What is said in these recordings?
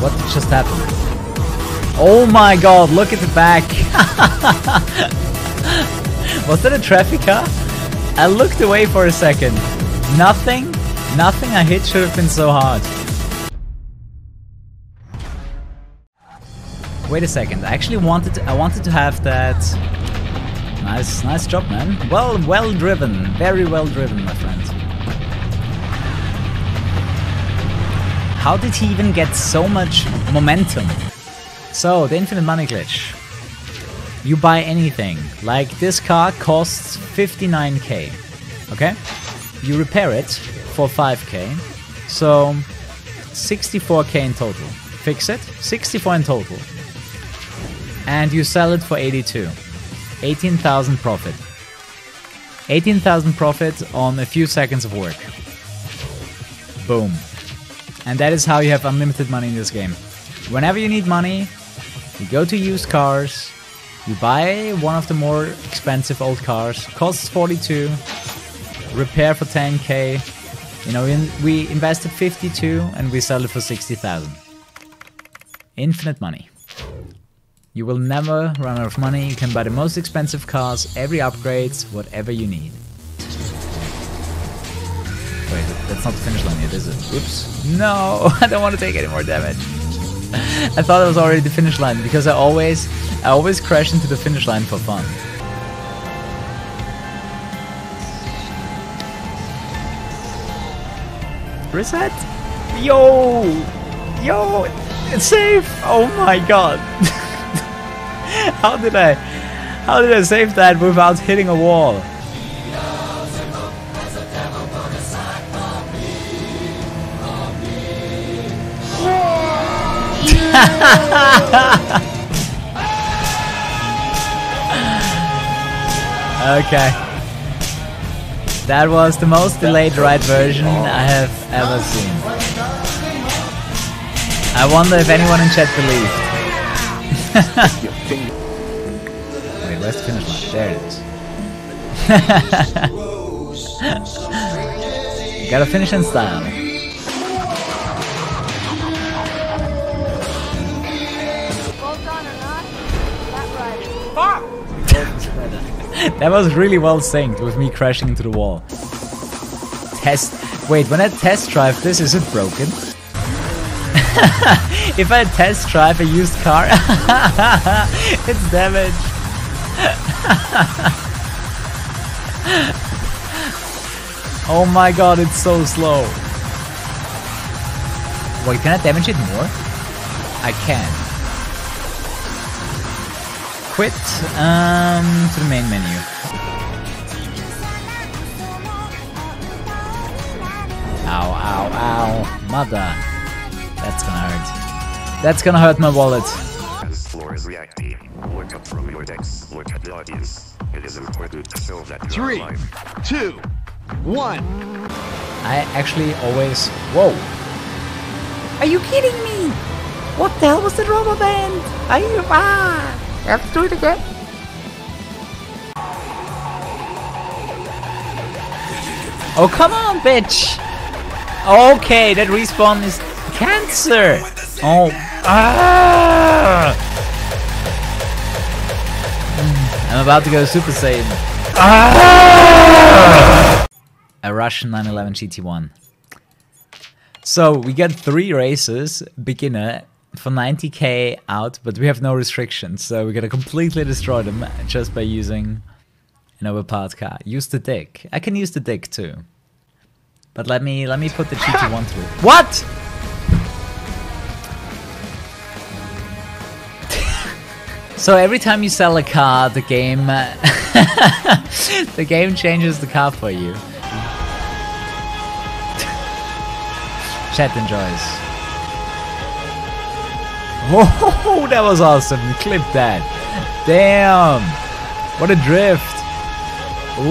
What just happened? Oh my god, look at the back. Was that a traffic car? I looked away for a second. Nothing, nothing I hit should have been so hard. Wait a second. I actually wanted to, I wanted to have that. Nice, nice job, man. Well, well driven. Very well driven, my friend. How did he even get so much momentum? So, the infinite money glitch. You buy anything. Like this car costs 59k. Okay? You repair it for 5k. So, 64k in total. Fix it. 64 in total and you sell it for 82. 18,000 profit. 18,000 profit on a few seconds of work. Boom. And that is how you have unlimited money in this game. Whenever you need money, you go to used cars, you buy one of the more expensive old cars, costs 42, repair for 10k. You know, we invested 52 and we sell it for 60,000. Infinite money. You will never run out of money, you can buy the most expensive cars, every upgrades, whatever you need. That's not the finish line yet, is it? Oops. No, I don't want to take any more damage. I thought it was already the finish line because I always, I always crash into the finish line for fun. Reset? Yo! Yo! It's safe! Oh my god! how did I how did I save that without hitting a wall? okay. That was the most delayed ride version I have ever seen. I wonder if anyone in chat believed. Wait, where's the finish line? There it is. Gotta finish in style. that was really well synced with me crashing into the wall. Test. Wait, when I test drive this, is it broken? if I test drive a used car, it's damaged. oh my god, it's so slow. Wait, can I damage it more? I can. Quit um, to the main menu. Ow, ow, ow. Mother. That's gonna hurt. That's gonna hurt my wallet. As floor is reacting, look up from your decks, look at the audience. It is important to show that you Three, are alive. two, one. I actually always... Whoa! Are you kidding me? What the hell was that rubber band? Are you... Ah! To do it again. Oh, come on, bitch! Okay, that respawn is cancer! Oh, ah! I'm about to go Super Saiyan. Ah! A Russian 911 GT1. So we get three races, beginner, for 90k out, but we have no restrictions, so we're gonna completely destroy them just by using an overpowered car. Use the dick. I can use the dick too. But let me let me put the GT1 through. What? so every time you sell a car, the game the game changes the car for you. Chat enjoys. Whoa, that was awesome. Clip that. Damn. What a drift.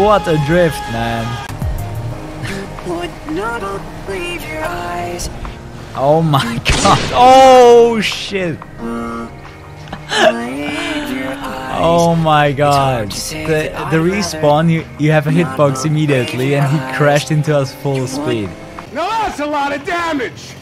What a drift, man. Would not believe your eyes. Oh my god. Oh shit. Oh my god. The the respawn you you have a hitbox immediately and he crashed into us full speed. Now that's a lot of damage.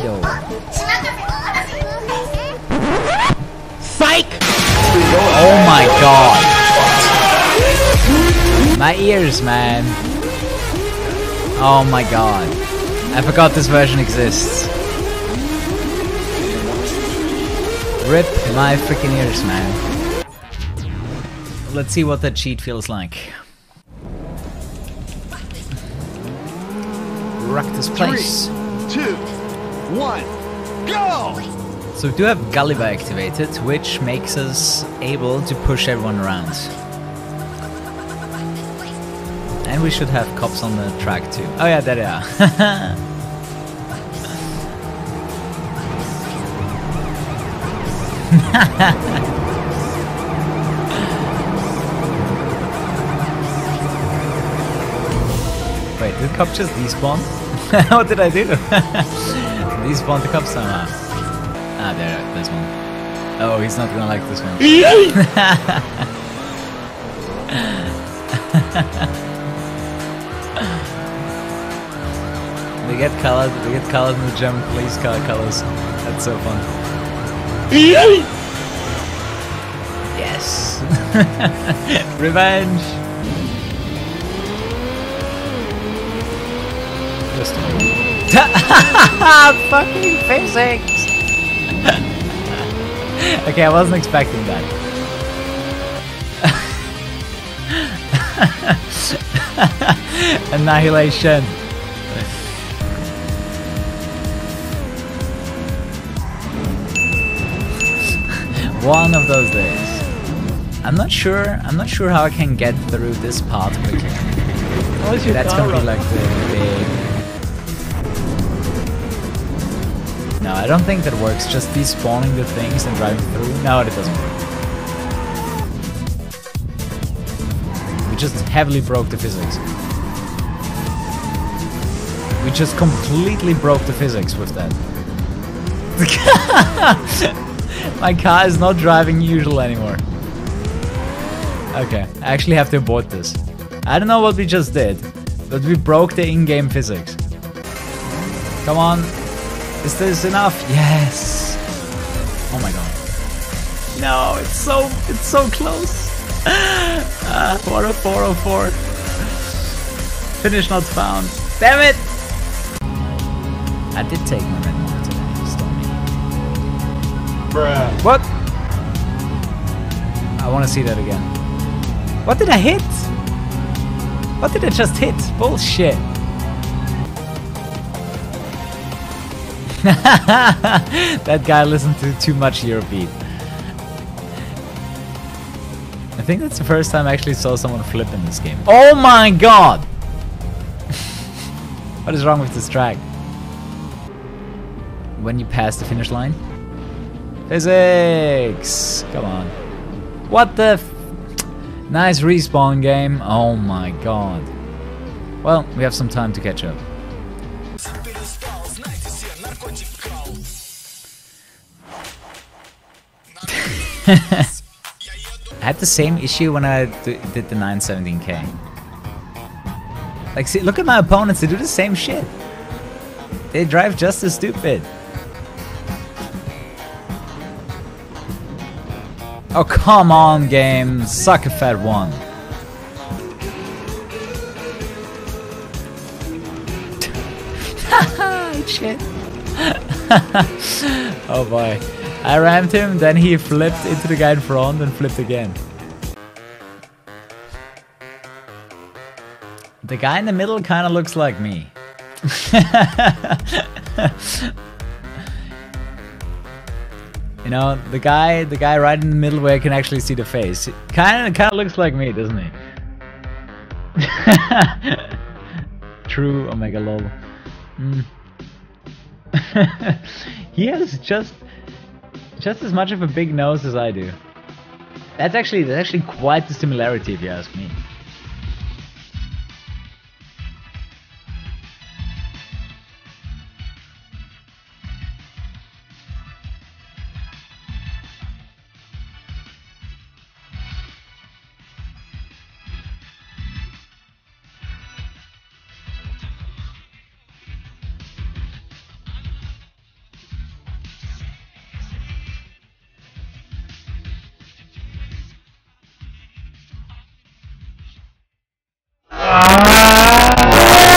Speedo. Psych! Oh my god. My ears, man. Oh my god. I forgot this version exists. Rip my freaking ears, man. Let's see what that cheat feels like. Rock this place. Three, Two, one, go! So we do have Gulliver activated, which makes us able to push everyone around. And we should have cops on the track too. Oh yeah, there they are. Wait, did cop just despawn? what did I do? despawn the cop somehow. Ah, there, there's one. Oh, he's not gonna like this one. they get colored. They get colored in the German police car colors. That's so fun. Yes. Revenge. Just fucking physics. okay, I wasn't expecting that. Annihilation. One of those days. I'm not sure. I'm not sure how I can get through this part quickly. That's gonna be like the big. I don't think that works. Just despawning the things and driving through. No, it doesn't work. We just heavily broke the physics. We just completely broke the physics with that. My car is not driving usual anymore. Okay, I actually have to abort this. I don't know what we just did, but we broke the in-game physics. Come on. Is this enough? Yes. Oh my god. No, it's so it's so close. Ah, 40404. Finish not found. Damn it! I did take my red mark today, Stormy. Bruh. What? I want to see that again. What did I hit? What did I just hit? Bullshit. that guy listened to too much Eurobeat. I think that's the first time I actually saw someone flip in this game. Oh my god! what is wrong with this track? When you pass the finish line? Physics! Come on. What the Nice respawn game. Oh my god. Well, we have some time to catch up. I had the same issue when I did the 917k. Like, see, look at my opponents, they do the same shit. They drive just as stupid. Oh, come on, game. Suck a fat one. Shit. oh boy. I rammed him, then he flipped into the guy in front and flipped again. The guy in the middle kind of looks like me. you know, the guy, the guy right in the middle where I can actually see the face, kind of, kind of looks like me, doesn't he? True, Omega lol. Mm. he has just, just as much of a big nose as I do. That's actually, that's actually quite the similarity, if you ask me. Ah!